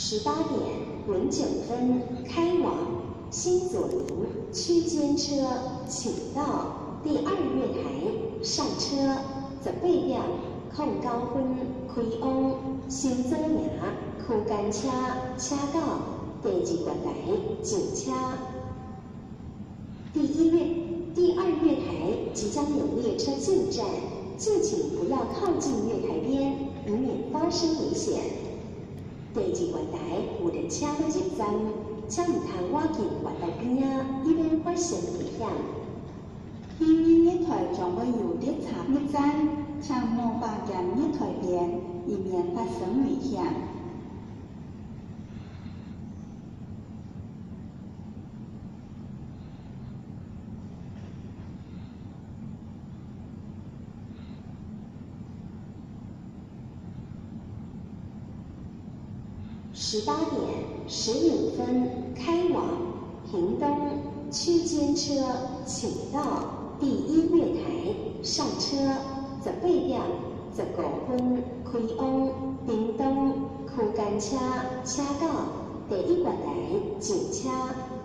十八点零九分开往新左营区间车，请到第二月台上车。十八点空九分开往新左营区间车，车到第二月台上车。第一月、第二月台即将有列车进站，敬请不要靠近月台边，以免发生危险。第二月台有列车要入站，请唔通挖进月台边啊，以免发生危险。第二月台将会有列车入站，请莫靠近月台边，以免发生危险。十八点十五分开往屏东区间车，请到第一月台上车。十八点十五分开往屏东区间车，车到第一月台上车。